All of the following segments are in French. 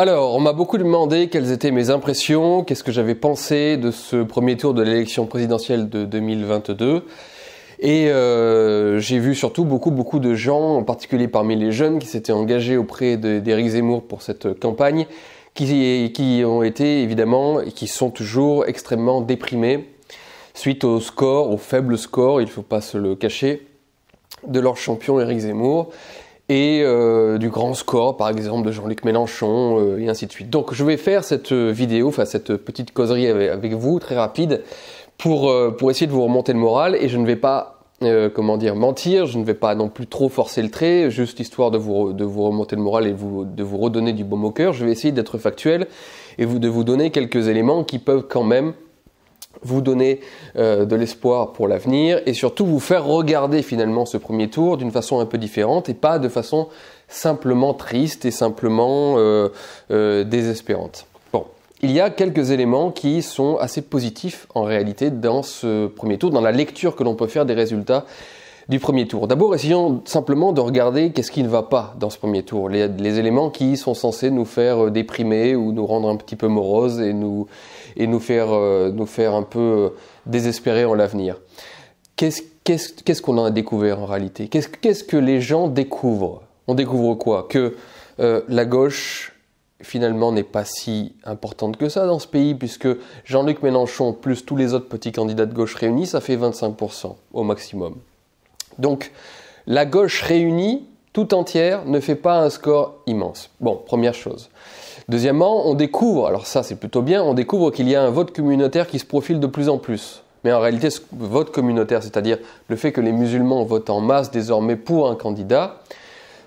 Alors, on m'a beaucoup demandé quelles étaient mes impressions, qu'est-ce que j'avais pensé de ce premier tour de l'élection présidentielle de 2022. Et euh, j'ai vu surtout beaucoup, beaucoup de gens, en particulier parmi les jeunes, qui s'étaient engagés auprès d'Éric Zemmour pour cette campagne, qui, ont été évidemment et qui sont toujours extrêmement déprimés suite au score, au faible score, il ne faut pas se le cacher, de leur champion Éric Zemmour et euh, du grand score, par exemple, de Jean-Luc Mélenchon, euh, et ainsi de suite. Donc je vais faire cette vidéo, enfin cette petite causerie avec vous, très rapide, pour, euh, pour essayer de vous remonter le moral et je ne vais pas euh, comment dire mentir, je ne vais pas non plus trop forcer le trait, juste histoire de vous, de vous remonter le moral et de vous redonner du baume au cœur. Je vais essayer d'être factuel et de vous donner quelques éléments qui peuvent quand même vous donner euh, de l'espoir pour l'avenir et surtout vous faire regarder finalement ce premier tour d'une façon un peu différente et pas de façon simplement triste et simplement euh, euh, désespérante. Il y a quelques éléments qui sont assez positifs en réalité dans ce premier tour, dans la lecture que l'on peut faire des résultats du premier tour. D'abord, essayons simplement de regarder qu'est-ce qui ne va pas dans ce premier tour, les, éléments qui sont censés nous faire déprimer ou nous rendre un petit peu moroses et nous, et nous, faire, euh, nous faire un peu désespérer en l'avenir. Qu'est-ce qu'on a découvert en réalité? Qu'est-ce que les gens découvrent? On découvre quoi? Que euh, la gauche finalement n'est pas si importante que ça dans ce pays, puisque Jean-Luc Mélenchon plus tous les autres petits candidats de gauche réunis, ça fait 25% au maximum. Donc la gauche réunie, tout entière, ne fait pas un score immense. Bon, première chose. Deuxièmement, on découvre, alors ça c'est plutôt bien, on découvre qu'il y a un vote communautaire qui se profile de plus en plus. Mais en réalité, ce vote communautaire, c'est-à-dire le fait que les musulmans votent en masse désormais pour un candidat,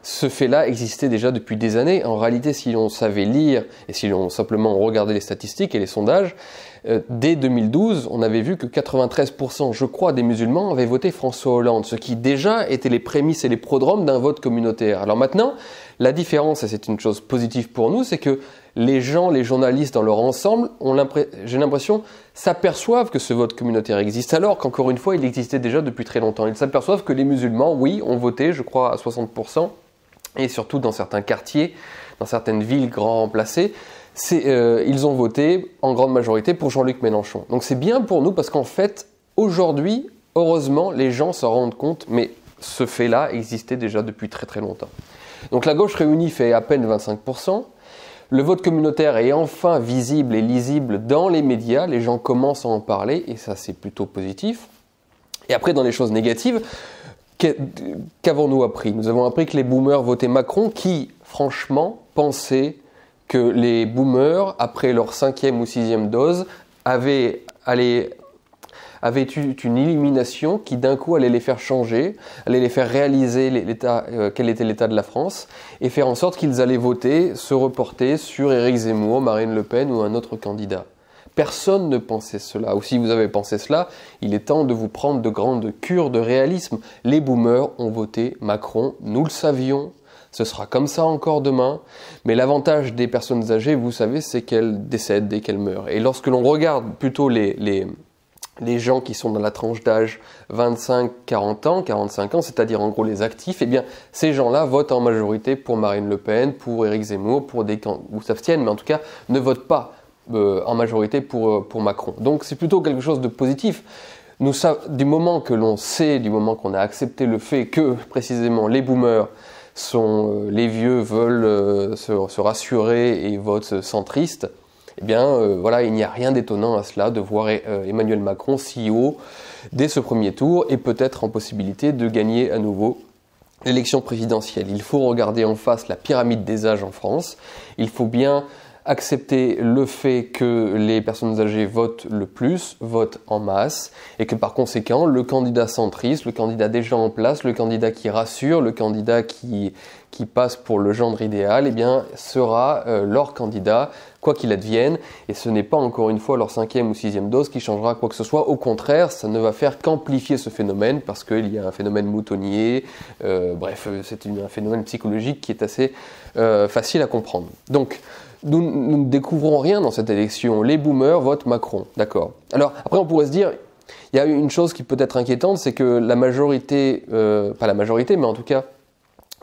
ce fait-là existait déjà depuis des années. En réalité, si on savait lire et si on simplement regardait les statistiques et les sondages, euh, dès 2012, on avait vu que 93%, je crois, des musulmans avaient voté François Hollande, ce qui déjà était les prémices et les prodromes d'un vote communautaire. Alors maintenant, la différence, et c'est une chose positive pour nous, c'est que les gens, les journalistes dans leur ensemble, j'ai l'impression, s'aperçoivent que ce vote communautaire existe, alors qu'encore une fois, il existait déjà depuis très longtemps. Ils s'aperçoivent que les musulmans, oui, ont voté, je crois, à 60%, et surtout dans certains quartiers, dans certaines villes grand remplacées, euh, ils ont voté en grande majorité pour Jean-Luc Mélenchon. Donc c'est bien pour nous parce qu'en fait, aujourd'hui, heureusement, les gens se rendent compte, mais ce fait-là existait déjà depuis très très longtemps. Donc la gauche réunie fait à peine 25%. Le vote communautaire est enfin visible et lisible dans les médias, les gens commencent à en parler et ça c'est plutôt positif. Et après dans les choses négatives, Qu'avons-nous appris? Nous avons appris que les boomers votaient Macron qui, franchement, pensaient que les boomers, après leur cinquième ou sixième dose, avaient, eu une élimination qui d'un coup allait les faire changer, allait les faire réaliser euh, quel était l'état de la France, et faire en sorte qu'ils allaient voter, se reporter sur Éric Zemmour, Marine Le Pen ou un autre candidat. Personne ne pensait cela. Ou si vous avez pensé cela, il est temps de vous prendre de grandes cures de réalisme. Les boomers ont voté Macron, nous le savions, ce sera comme ça encore demain. Mais l'avantage des personnes âgées, vous savez, c'est qu'elles décèdent dès qu'elles meurent. Et lorsque l'on regarde plutôt les, gens qui sont dans la tranche d'âge 25-40 ans, 45 ans, c'est-à-dire en gros les actifs, eh bien ces gens-là votent en majorité pour Marine Le Pen, pour Éric Zemmour, pour des ou s'abstiennent, mais en tout cas ne votent pas euh, en majorité pour, euh, pour Macron. Donc c'est plutôt quelque chose de positif. Nous, du moment que l'on sait, du moment qu'on a accepté le fait que précisément les boomers sont, euh, les vieux veulent se, rassurer et votent centristes, eh bien voilà, il n'y a rien d'étonnant à cela de voir Emmanuel Macron si haut dès ce premier tour et peut-être en possibilité de gagner à nouveau l'élection présidentielle. Il faut regarder en face la pyramide des âges en France. Il faut bien accepter le fait que les personnes âgées votent le plus, votent en masse, et que par conséquent, le candidat centriste, le candidat déjà en place, le candidat qui rassure, le candidat qui, qui passe pour le gendre idéal, eh bien, sera euh, leur candidat, quoi qu'il advienne, et ce n'est pas encore une fois leur cinquième ou sixième dose qui changera quoi que ce soit, au contraire, ça ne va faire qu'amplifier ce phénomène, parce qu'il y a un phénomène moutonnier, euh, bref, c'est un phénomène psychologique qui est assez euh, facile à comprendre. Donc, nous, ne découvrons rien dans cette élection. Les boomers votent Macron, d'accord. Alors après on pourrait se dire, il y a une chose qui peut être inquiétante, c'est que la majorité, euh, pas la majorité, mais en tout cas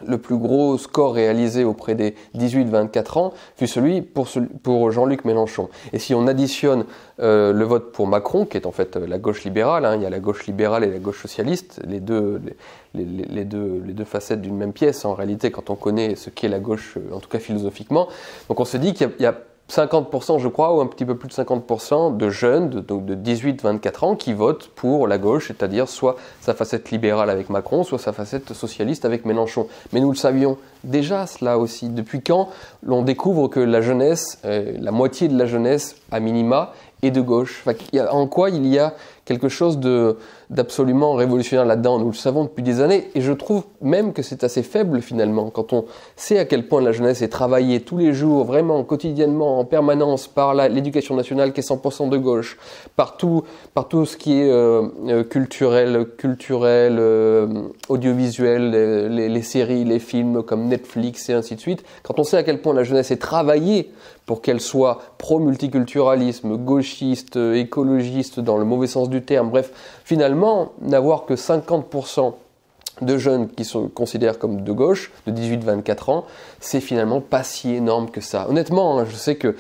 le plus gros score réalisé auprès des 18-24 ans fut celui pour, Jean-Luc Mélenchon. Et si on additionne euh, le vote pour Macron, qui est en fait la gauche libérale, hein, il y a la gauche libérale et la gauche socialiste, les deux, les, deux, facettes d'une même pièce en réalité quand on connaît ce qu'est la gauche, en tout cas philosophiquement. Donc on se dit qu'il y, a 50%, je crois, ou un petit peu plus de 50% de jeunes, de, donc de 18-24 ans, qui votent pour la gauche, c'est-à-dire soit sa facette libérale avec Macron, soit sa facette socialiste avec Mélenchon. Mais nous le savions déjà cela aussi. Depuis quand l'on découvre que la jeunesse, euh, la moitié de la jeunesse, à minima, est de gauche? En quoi il y a quelque chose d'absolument révolutionnaire là-dedans. Nous le savons depuis des années et je trouve même que c'est assez faible finalement quand on sait à quel point la jeunesse est travaillée tous les jours, vraiment quotidiennement, en permanence par l'éducation nationale qui est 100% de gauche, par tout, par tout ce qui est euh, euh, culturel, culturel, euh, audiovisuel, les, les séries, les films comme Netflix et ainsi de suite. Quand on sait à quel point la jeunesse est travaillée pour qu'elle soit pro-multiculturalisme, gauchiste, écologiste dans le mauvais sens du bref, finalement, n'avoir que 50% de jeunes qui se considèrent comme de gauche, de 18-24 ans, c'est finalement pas si énorme que ça. Honnêtement, hein, je sais que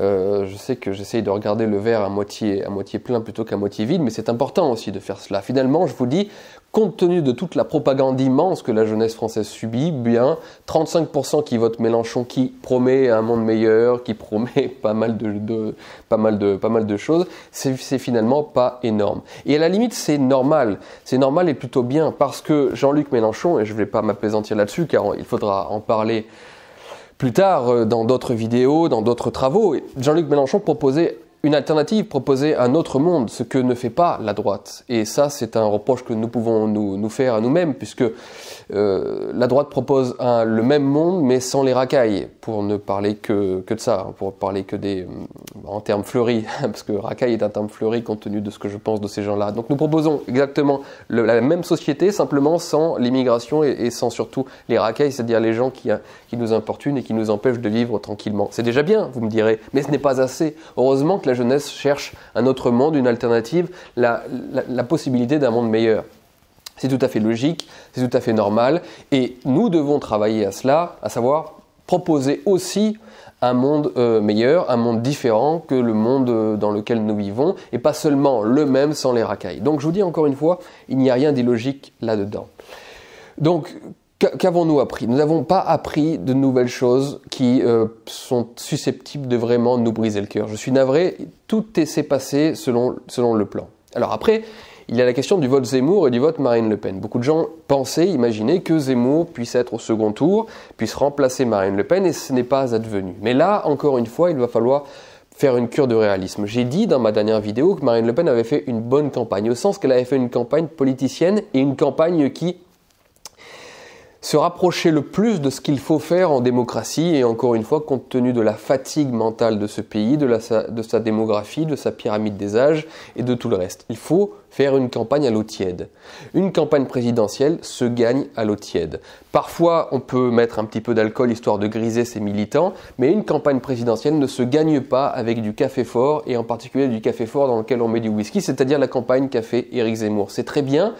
euh, je j'essaye de regarder le verre à moitié, à moitié plein plutôt qu'à moitié vide, mais c'est important aussi de faire cela. Finalement, je vous dis, compte tenu de toute la propagande immense que la jeunesse française subit, bien 35% qui votent Mélenchon, qui promet un monde meilleur, qui promet pas mal de, pas mal de, pas mal de choses, c'est finalement pas énorme. Et à la limite, c'est normal. C'est normal et plutôt bien parce que Jean-Luc Mélenchon, et je ne vais pas m'apaisantir là-dessus car il faudra en parler plus tard euh, dans d'autres vidéos, dans d'autres travaux, Jean-Luc Mélenchon proposait une alternative, proposer un autre monde, ce que ne fait pas la droite. Et ça, c'est un reproche que nous pouvons nous, nous faire à nous-mêmes, puisque euh, la droite propose le même monde, mais sans les racailles, pour ne parler que, que de ça, hein, pour parler que des, en termes fleuris, parce que racaille est un terme fleuri compte tenu de ce que je pense de ces gens-là. Donc nous proposons exactement la même société, simplement sans l'immigration et, sans surtout les racailles, c'est-à-dire les gens qui, qui nous importunent et qui nous empêchent de vivre tranquillement. C'est déjà bien, vous me direz, mais ce n'est pas assez. Heureusement que la jeunesse cherche un autre monde, une alternative, la, possibilité d'un monde meilleur. C'est tout à fait logique, c'est tout à fait normal, et nous devons travailler à cela, à savoir proposer aussi un monde euh, meilleur, un monde différent que le monde euh, dans lequel nous vivons, et pas seulement le même sans les racailles. Donc je vous dis encore une fois, il n'y a rien d'illogique là-dedans. Donc Qu'avons-nous appris? Nous n'avons pas appris de nouvelles choses qui euh, sont susceptibles de vraiment nous briser le cœur. Je suis navré, tout s'est passé selon, selon le plan. Alors après, il y a la question du vote Zemmour et du vote Marine Le Pen. Beaucoup de gens pensaient, imaginaient que Zemmour puisse être au second tour, puisse remplacer Marine Le Pen, et ce n'est pas advenu. Mais là, encore une fois, il va falloir faire une cure de réalisme. J'ai dit dans ma dernière vidéo que Marine Le Pen avait fait une bonne campagne, au sens qu'elle avait fait une campagne politicienne et une campagne qui se rapprocher le plus de ce qu'il faut faire en démocratie, et encore une fois, compte tenu de la fatigue mentale de ce pays, de, sa démographie, de sa pyramide des âges et de tout le reste. Il faut faire une campagne à l'eau tiède. Une campagne présidentielle se gagne à l'eau tiède. Parfois, on peut mettre un petit peu d'alcool histoire de griser ses militants, mais une campagne présidentielle ne se gagne pas avec du café fort, et en particulier du café fort dans lequel on met du whisky, c'est-à-dire la campagne fait Éric Zemmour. C'est très bien,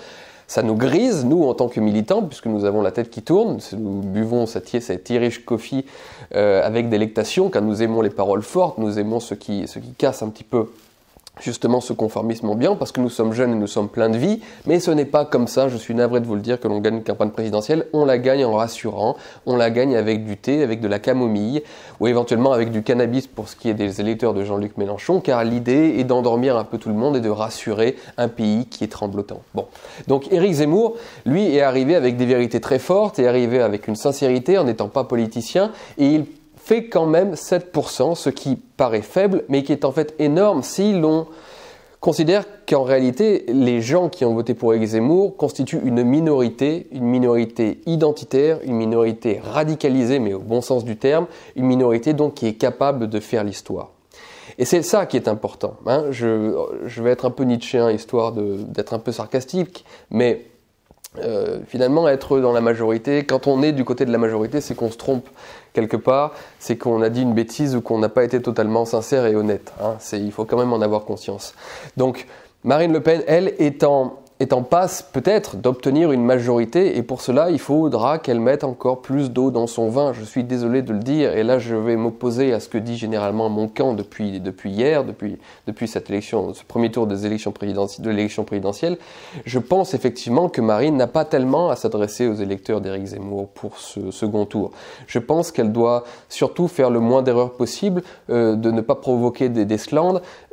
ça nous grise, nous, en tant que militants, puisque nous avons la tête qui tourne. Nous buvons cette, cette Irish coffee euh, avec délectation, car nous aimons les paroles fortes, nous aimons ce qui, ce qui casse un petit peu justement ce conformisme ambiant parce que nous sommes jeunes et nous sommes pleins de vie, mais ce n'est pas comme ça, je suis navré de vous le dire, que l'on gagne une campagne présidentielle, on la gagne en rassurant, on la gagne avec du thé, avec de la camomille, ou éventuellement avec du cannabis pour ce qui est des électeurs de Jean-Luc Mélenchon, car l'idée est d'endormir un peu tout le monde et de rassurer un pays qui est tremblotant. Bon. Donc Éric Zemmour, lui, est arrivé avec des vérités très fortes, est arrivé avec une sincérité en n'étant pas politicien, et il fait quand même 7%, ce qui paraît faible, mais qui est en fait énorme si l'on considère qu'en réalité, les gens qui ont voté pour Éric Zemmour constituent une minorité, une minorité identitaire, une minorité radicalisée, mais au bon sens du terme, une minorité donc qui est capable de faire l'histoire. Et c'est ça qui est important. Hein. Je, je, vais être un peu nietzschéen, histoire d'être un peu sarcastique, mais euh, finalement, être dans la majorité, quand on est du côté de la majorité, c'est qu'on se trompe quelque part, c'est qu'on a dit une bêtise ou qu'on n'a pas été totalement sincère et honnête. Hein. il faut quand même en avoir conscience. Donc, Marine Le Pen, elle, étant est en passe peut-être d'obtenir une majorité et pour cela il faudra qu'elle mette encore plus d'eau dans son vin. Je suis désolé de le dire et là je vais m'opposer à ce que dit généralement mon camp depuis, depuis hier, depuis, depuis cette élection, ce premier tour des élections présidentielles, de l'élection présidentielle. Je pense effectivement que Marine n'a pas tellement à s'adresser aux électeurs d'Éric Zemmour pour ce second tour. Je pense qu'elle doit surtout faire le moins d'erreurs possible, euh, de ne pas provoquer des, des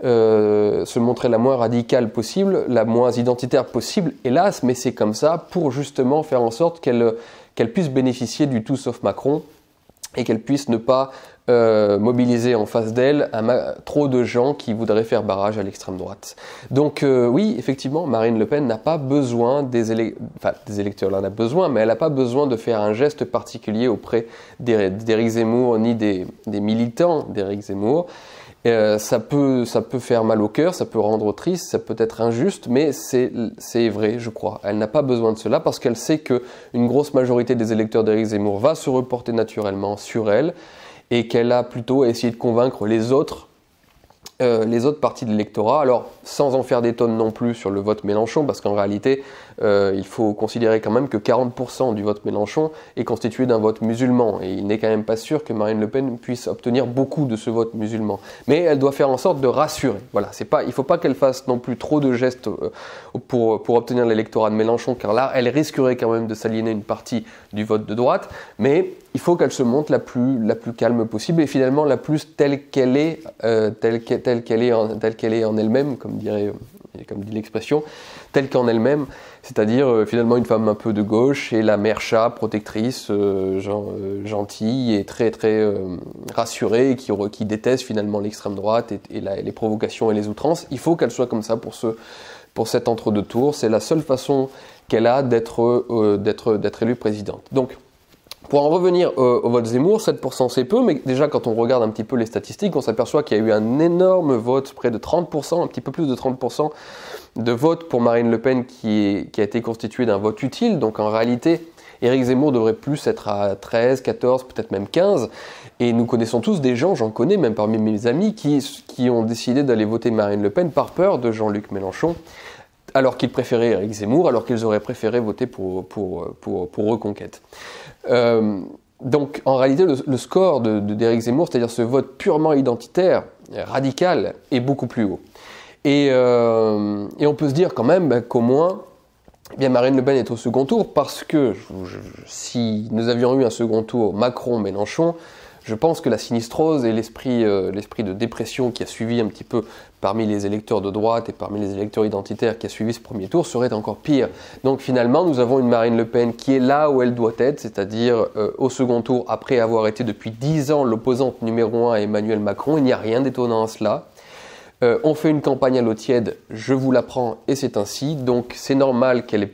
euh, se montrer la moins radicale possible, la moins identitaire possible hélas, mais c'est comme ça pour justement faire en sorte qu'elle qu'elle puisse bénéficier du tout sauf Macron et qu'elle puisse ne pas euh, mobiliser en face d'elle trop de gens qui voudraient faire barrage à l'extrême droite. Donc euh, oui, effectivement, Marine Le Pen n'a pas besoin des, enfin, des électeurs, elle en a besoin, mais elle n'a pas besoin de faire un geste particulier auprès d'Éric Zemmour ni des, des militants d'Éric Zemmour. Euh, ça, peut, ça peut faire mal au cœur, ça peut rendre triste, ça peut être injuste, mais c'est vrai, je crois. Elle n'a pas besoin de cela parce qu'elle sait qu'une grosse majorité des électeurs d'Éric Zemmour va se reporter naturellement sur elle et qu'elle a plutôt essayé de convaincre les autres euh, les autres parties de l'électorat. Alors, sans en faire des tonnes non plus sur le vote Mélenchon, parce qu'en réalité, euh, il faut considérer quand même que 40% du vote Mélenchon est constitué d'un vote musulman. Et il n'est quand même pas sûr que Marine Le Pen puisse obtenir beaucoup de ce vote musulman. Mais elle doit faire en sorte de rassurer. Voilà, c'est pas, il ne faut pas qu'elle fasse non plus trop de gestes euh, pour, obtenir l'électorat de Mélenchon, car là, elle risquerait quand même de s'aliéner une partie du vote de droite. Mais il faut qu'elle se montre la plus, la plus calme possible et finalement la plus telle qu'elle est, euh, telle qu'elle est, en, telle qu'elle est en elle-même, comme dirait, comme dit l'expression, telle qu'en elle-même, c'est-à-dire euh, finalement une femme un peu de gauche et la mère chat protectrice, euh, gentille et très très rassurée, qui, qui déteste finalement l'extrême droite et, les provocations et les outrances. Il faut qu'elle soit comme ça pour ce, pour cet entre-deux tours. C'est la seule façon qu'elle a d'être, d'être, d'être élue présidente. Donc pour en revenir au, vote Zemmour, 7% c'est peu, mais déjà quand on regarde un petit peu les statistiques, on s'aperçoit qu'il y a eu un énorme vote, près de 30%, un petit peu plus de 30% de vote pour Marine Le Pen qui, a été constitué d'un vote utile. Donc en réalité, Éric Zemmour devrait plus être à 13, 14, peut-être même 15. Et nous connaissons tous des gens, j'en connais même parmi mes amis, qui, qui ont décidé d'aller voter Marine Le Pen par peur de Jean-Luc Mélenchon alors qu'ils préféraient Éric Zemmour, alors qu'ils auraient préféré voter pour, Reconquête. Euh, donc en réalité, le, score d'Éric de, Zemmour, c'est-à-dire ce vote purement identitaire, radical, est beaucoup plus haut. Et, euh, on peut se dire quand même ben, qu'au moins, eh bien Marine Le Pen est au second tour parce que si nous avions eu un second tour Macron-Mélenchon, je pense que la sinistrose et l'esprit euh, l'esprit de dépression qui a suivi un petit peu parmi les électeurs de droite et parmi les électeurs identitaires qui a suivi ce premier tour serait encore pire. Donc finalement, nous avons une Marine Le Pen qui est là où elle doit être, c'est-à-dire euh, au second tour après avoir été depuis dix ans l'opposante numéro un à Emmanuel Macron. Il n'y a rien d'étonnant à cela. Euh, on fait une campagne à l'eau tiède, je vous l'apprends, et c'est ainsi. Donc c'est normal qu'elle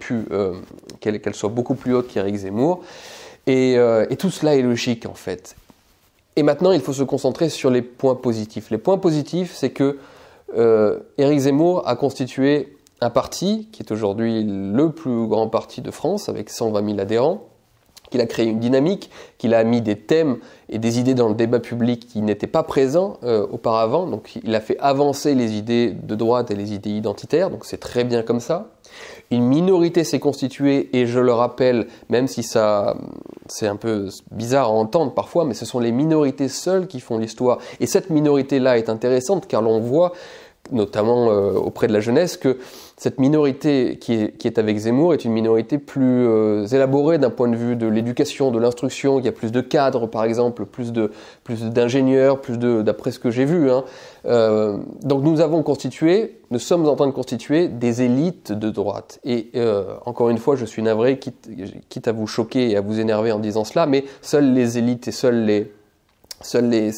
soit beaucoup plus haute qu'Éric Zemmour. Et, tout cela est logique en fait. Et maintenant, il faut se concentrer sur les points positifs. Les points positifs, c'est que euh, Éric Zemmour a constitué un parti qui est aujourd'hui le plus grand parti de France, avec 120 000 adhérents, qu'il a créé une dynamique, qu'il a mis des thèmes et des idées dans le débat public qui n'étaient pas présents euh, auparavant. Donc il a fait avancer les idées de droite et les idées identitaires, donc c'est très bien comme ça. Une minorité s'est constituée, et je le rappelle, même si ça c'est un peu bizarre à entendre parfois, mais ce sont les minorités seules qui font l'histoire. Et cette minorité-là est intéressante car l'on voit notamment euh, auprès de la jeunesse, que cette minorité qui est, avec Zemmour est une minorité plus euh, élaborée d'un point de vue de l'éducation, de l'instruction. Il y a plus de cadres, par exemple, plus de plus d'ingénieurs, plus de, d'après ce que j'ai vu. Hein. Euh, donc nous avons constitué, nous sommes en train de constituer des élites de droite. Et encore une fois, je suis navré, quitte, quitte à vous choquer et à vous énerver en disant cela, mais seules les élites et seuls les Seuls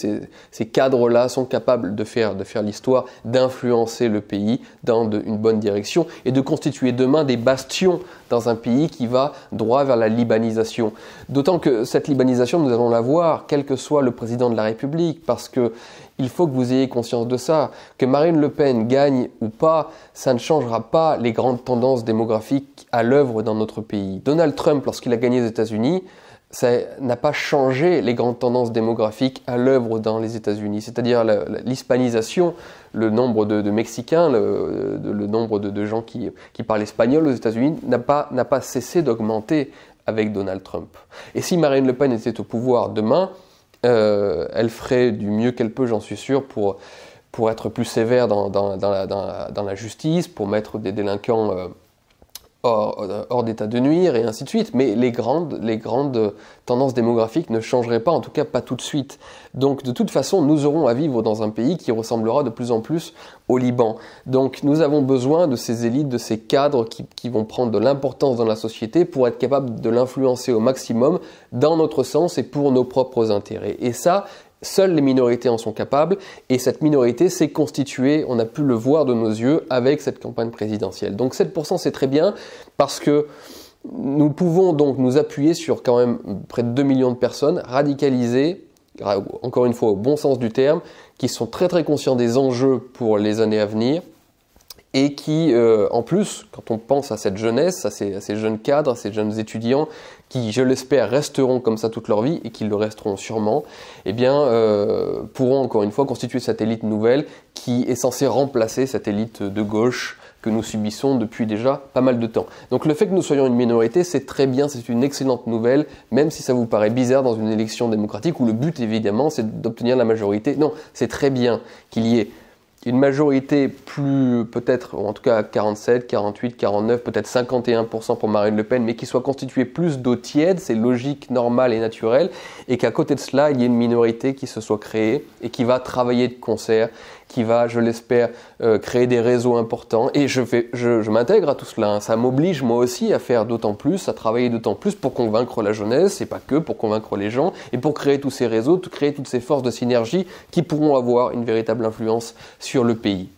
ces, cadres-là sont capables de faire, de faire l'histoire, d'influencer le pays dans une bonne direction et de constituer demain des bastions dans un pays qui va droit vers la libanisation. D'autant que cette libanisation, nous allons la voir, quel que soit le président de la République, parce que il faut que vous ayez conscience de ça. Que Marine Le Pen gagne ou pas, ça ne changera pas les grandes tendances démographiques à l'œuvre dans notre pays. Donald Trump, lorsqu'il a gagné les États-Unis, ça n'a pas changé les grandes tendances démographiques à l'œuvre dans les États-Unis, c'est-à-dire l'hispanisation, le nombre de, Mexicains, le, nombre de, gens qui, parlent espagnol aux États-Unis n'a pas, cessé d'augmenter avec Donald Trump. Et si Marine Le Pen était au pouvoir demain, euh, elle ferait du mieux qu'elle peut, j'en suis sûr, pour, pour être plus sévère dans, la, justice, pour mettre des délinquants euh, hors, d'état de nuire et ainsi de suite. Mais les grandes, les grandes tendances démographiques ne changeraient pas, en tout cas pas tout de suite. Donc de toute façon, nous aurons à vivre dans un pays qui ressemblera de plus en plus au Liban. Donc nous avons besoin de ces élites, de ces cadres qui, qui vont prendre de l'importance dans la société pour être capables de l'influencer au maximum dans notre sens et pour nos propres intérêts. Et ça, Seules les minorités en sont capables et cette minorité s'est constituée, on a pu le voir de nos yeux avec cette campagne présidentielle. Donc 7% c'est très bien parce que nous pouvons donc nous appuyer sur quand même près de 2 millions de personnes radicalisées, encore une fois au bon sens du terme, qui sont très très conscients des enjeux pour les années à venir et qui, euh, en plus, quand on pense à cette jeunesse, à ces, jeunes cadres, à ces jeunes étudiants, qui, je l'espère, resteront comme ça toute leur vie et qui le resteront sûrement, eh bien, euh, pourront encore une fois constituer cette élite nouvelle qui est censée remplacer cette élite de gauche que nous subissons depuis déjà pas mal de temps. Donc le fait que nous soyons une minorité, c'est très bien, c'est une excellente nouvelle, même si ça vous paraît bizarre dans une élection démocratique où le but évidemment c'est d'obtenir la majorité. Non, c'est très bien qu'il y ait une majorité plus, peut-être, en tout cas 47, 48, 49, peut-être 51% pour Marine Le Pen, mais qui soit constituée plus d'eau tiède, c'est logique, normal et naturel, et qu'à côté de cela, il y ait une minorité qui se soit créée et qui va travailler de concert qui va, je l'espère, euh, créer des réseaux importants. Et je, m'intègre à tout cela. Hein. Ça m'oblige moi aussi à faire d'autant plus, à travailler d'autant plus pour convaincre la jeunesse, et pas que pour convaincre les gens, et pour créer tous ces réseaux, créer toutes ces forces de synergie qui pourront avoir une véritable influence sur le pays.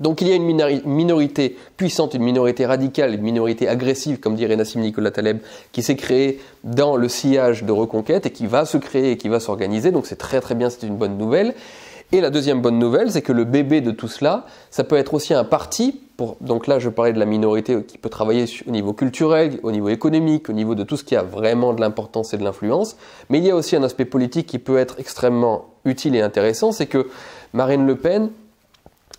Donc il y a une minorité puissante, une minorité radicale, une minorité agressive, comme dirait Nassim Nicolas Taleb, qui s'est créée dans le sillage de reconquête et qui va se créer et qui va s'organiser. Donc c'est très très bien, c'est une bonne nouvelle. Et la deuxième bonne nouvelle, c'est que le bébé de tout cela, ça peut être aussi un parti. Donc là, je parlais de la minorité qui peut travailler au niveau culturel, au niveau économique, au niveau de tout ce qui a vraiment de l'importance et de l'influence. Mais il y a aussi un aspect politique qui peut être extrêmement utile et intéressant, c'est que Marine Le Pen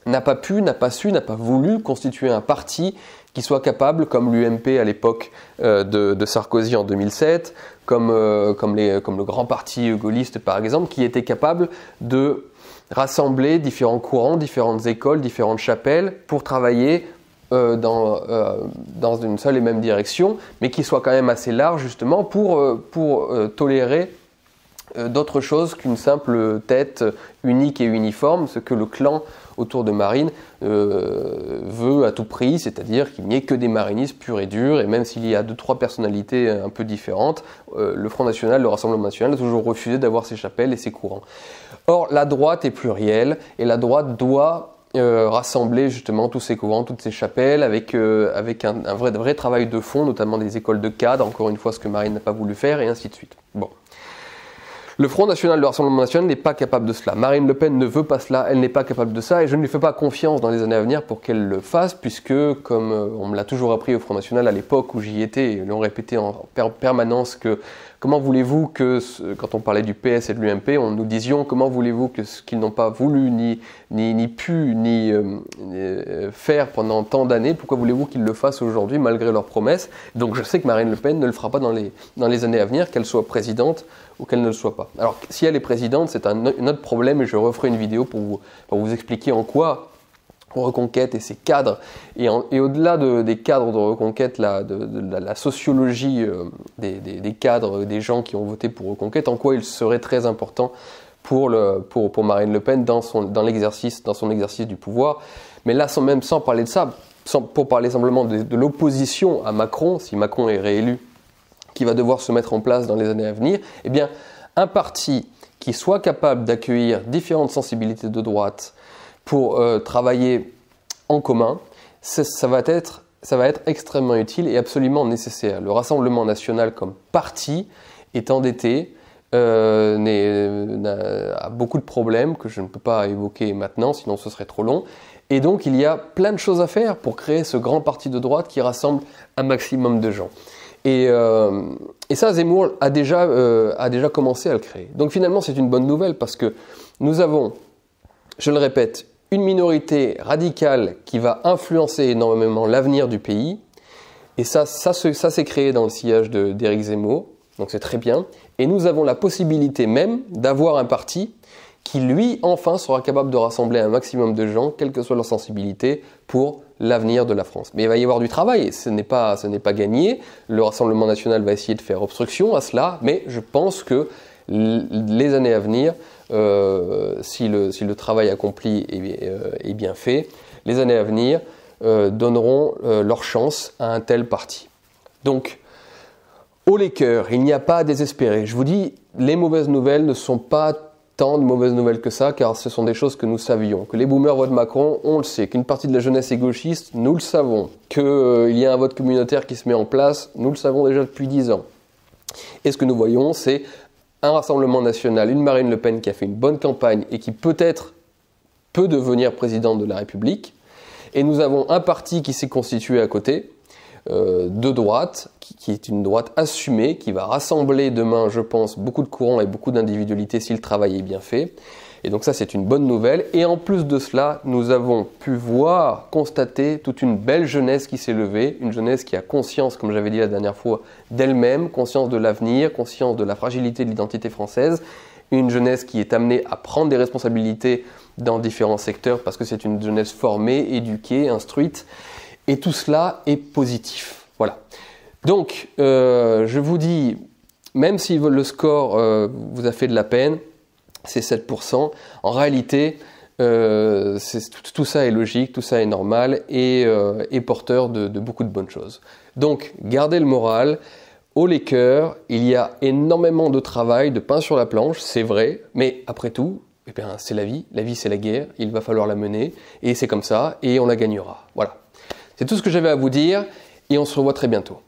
n'a pas pu, n'a pas su, n'a pas voulu constituer un parti qui soit capable, comme l'UMP à l'époque euh, de, Sarkozy en 2007, comme, euh, comme le grand parti gaulliste par exemple, qui était capable de rassembler différents courants, différentes écoles, différentes chapelles pour travailler euh, dans, euh, dans une seule et même direction, mais qui soit quand même assez large justement pour, euh, pour tolérer d'autres choses qu'une simple tête unique et uniforme, ce que le clan autour de Marine euh, veut à tout prix, c'est-à-dire qu'il n'y ait que des marinistes purs et durs, et même s'il y a deux, trois personnalités un peu différentes, euh, le Front National, le Rassemblement National a toujours refusé d'avoir ses chapelles et ses courants. Or, la droite est plurielle, et la droite doit euh, rassembler justement tous ces courants, toutes ces chapelles, avec, un, vrai, travail de fond, notamment des écoles de cadres, encore une fois ce que Marine n'a pas voulu faire, et ainsi de suite. Le Front National, le Rassemblement National n'est pas capable de cela. Marine Le Pen ne veut pas cela, elle n'est pas capable de ça, et je ne lui fais pas confiance dans les années à venir pour qu'elle le fasse, puisque, comme euh, on me l'a toujours appris au Front National à l'époque où j'y étais, et l'ont répété en permanence que comment voulez-vous que, quand on parlait du PS et de l'UMP, on nous disions comment voulez-vous que ce qu'ils n'ont pas voulu, ni, ni, ni pu, ni euh, euh, faire pendant tant d'années, pourquoi voulez-vous qu'ils le fassent aujourd'hui malgré leurs promesses? Donc je sais que Marine Le Pen ne le fera pas dans les, dans les années à venir, qu'elle soit présidente ou qu'elle ne le soit pas. Alors, si elle est présidente, c'est un, autre problème et je referai une vidéo pour vous, pour vous expliquer en quoi Reconquête et ses cadres, et, au-delà de, des cadres de Reconquête, la, de, la, sociologie euh, des, cadres, des gens qui ont voté pour Reconquête, en quoi il serait très important pour, Marine Le Pen dans son, dans, l'exercice, dans son exercice du pouvoir. Mais là, sans même sans parler de ça, pour parler simplement de l'opposition à Macron, si Macron est réélu qui va devoir se mettre en place dans les années à venir, eh bien, un parti qui soit capable d'accueillir différentes sensibilités de droite pour euh, travailler en commun, ça va, être, ça va être extrêmement utile et absolument nécessaire. Le Rassemblement national comme parti est endetté, euh, euh, a beaucoup de problèmes que je ne peux pas évoquer maintenant, sinon ce serait trop long. Et donc il y a plein de choses à faire pour créer ce grand parti de droite qui rassemble un maximum de gens. Et, ça, Zemmour a déjà, a déjà commencé à le créer. Donc finalement, c'est une bonne nouvelle parce que nous avons, je le répète, une minorité radicale qui va influencer énormément l'avenir du pays. Et ça, ça, s'est créé dans le sillage d'Éric Zemmour. Donc c'est très bien. Et nous avons la possibilité même d'avoir un parti qui, lui, enfin, sera capable de rassembler un maximum de gens, quelle que soit leur sensibilité, pour l'avenir de la France. Mais il va y avoir du travail, ce n'est pas, ce n'est pas gagné. Le Rassemblement national va essayer de faire obstruction à cela, mais je pense que les années à venir, si, le, si, le, travail accompli est, euh, est, bien fait, les années à venir euh, donneront leur chance à un tel parti. Donc, Haut les cœurs, il n'y a pas à désespérer. Je vous dis, les mauvaises nouvelles ne sont pas tant de mauvaises nouvelles que ça, car ce sont des choses que nous savions. Que les boomers votent Macron, on le sait. Qu'une partie de la jeunesse est gauchiste, nous le savons. Qu'il euh, y a un vote communautaire qui se met en place, nous le savons déjà depuis dix ans. Et ce que nous voyons, c'est un Rassemblement national, une Marine Le Pen qui a fait une bonne campagne et qui peut-être peut devenir présidente de la République. Et nous avons un parti qui s'est constitué à côté, euh, de droite, qui, est une droite assumée, qui va rassembler demain, je pense, beaucoup de courants et beaucoup d'individualités si le travail est bien fait. Et donc ça, c'est une bonne nouvelle. Et en plus de cela, nous avons pu voir, constater toute une belle jeunesse qui s'est levée, une jeunesse qui a conscience, comme j'avais dit la dernière fois, d'elle-même, conscience de l'avenir, conscience de la fragilité de l'identité française, une jeunesse qui est amenée à prendre des responsabilités dans différents secteurs parce que c'est une jeunesse formée, éduquée, instruite. Et tout cela est positif. Voilà. Donc, euh, je vous dis, même si le score euh, vous a fait de la peine, c'est 7%, en réalité, euh, tout, ça est logique, tout ça est normal et, est porteur de, beaucoup de bonnes choses. Donc, gardez le moral, les cœurs, il y a énormément de travail, de pain sur la planche, c'est vrai, mais après tout, eh c'est la vie, la vie c'est la guerre, il va falloir la mener, et c'est comme ça, et on la gagnera. Voilà. C'est tout ce que j'avais à vous dire et on se revoit très bientôt.